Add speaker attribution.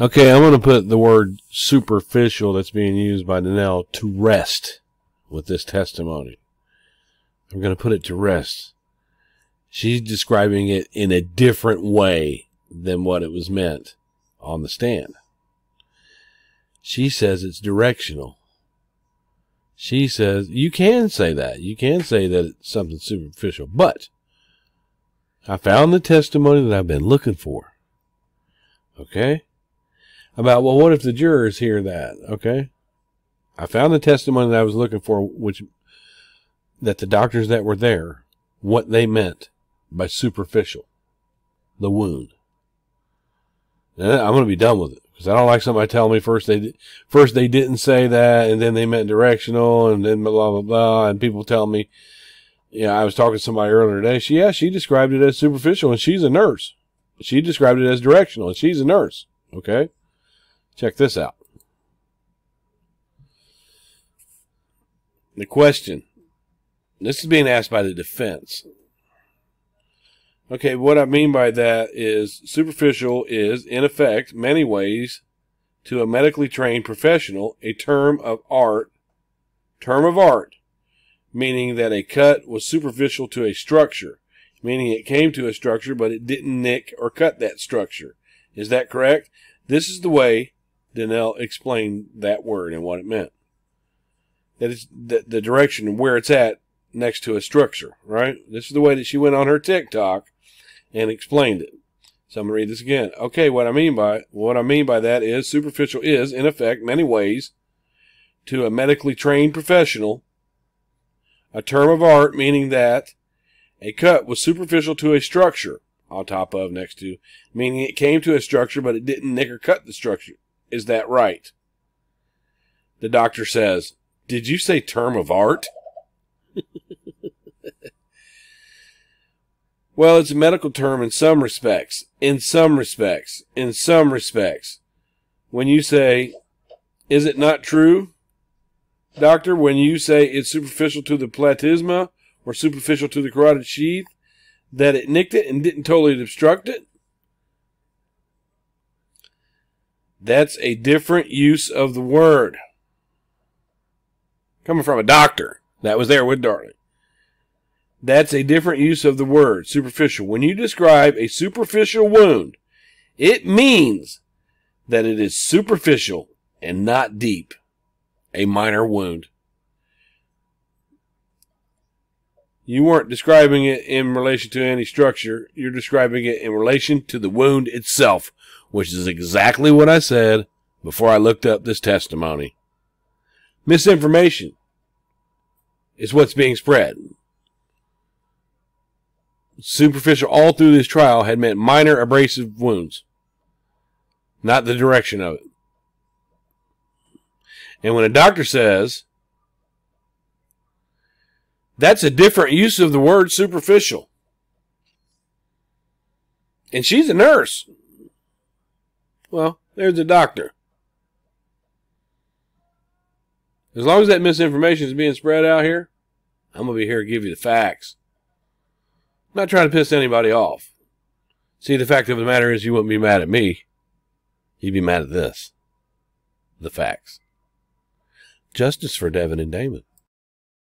Speaker 1: Okay, I'm going to put the word superficial that's being used by Danelle to rest with this testimony. I'm going to put it to rest. She's describing it in a different way than what it was meant on the stand. She says it's directional. She says you can say that. You can say that it's something superficial, but I found the testimony that I've been looking for. Okay? About, well, what if the jurors hear that? Okay? I found the testimony that I was looking for, which, that the doctors that were there, what they meant by superficial. The wound. And I'm going to be done with it because I don't like somebody telling me first they first they didn't say that and then they meant directional and then blah blah blah and people tell me yeah, I was talking to somebody earlier today. She, yeah, she described it as superficial and she's a nurse. She described it as directional and she's a nurse. Okay. Check this out. The question. This is being asked by the defense. Okay, what I mean by that is superficial is, in effect, many ways, to a medically trained professional, a term of art, term of art meaning that a cut was superficial to a structure, meaning it came to a structure, but it didn't nick or cut that structure. Is that correct? This is the way Danelle explained that word and what it meant. That is the, the direction where it's at next to a structure, right? This is the way that she went on her TikTok and explained it. So I'm gonna read this again. Okay, what I mean by what I mean by that is superficial is, in effect, many ways, to a medically trained professional, a term of art meaning that a cut was superficial to a structure on top of next to, meaning it came to a structure but it didn't nick or cut the structure. Is that right? The doctor says, Did you say term of art? well, it's a medical term in some respects. In some respects. In some respects. When you say, Is it not true? Doctor, when you say it's superficial to the platysma or superficial to the carotid sheath, that it nicked it and didn't totally obstruct it? That's a different use of the word. Coming from a doctor that was there with Darlie. That's a different use of the word, superficial. When you describe a superficial wound, it means that it is superficial and not deep a minor wound. You weren't describing it in relation to any structure. You're describing it in relation to the wound itself, which is exactly what I said before I looked up this testimony. Misinformation is what's being spread. Superficial all through this trial had meant minor abrasive wounds, not the direction of it. And when a doctor says, that's a different use of the word superficial. And she's a nurse. Well, there's a doctor. As long as that misinformation is being spread out here, I'm going to be here to give you the facts. I'm not trying to piss anybody off. See, the fact of the matter is, you wouldn't be mad at me. You'd be mad at this. The facts. Justice for Devon and Damon.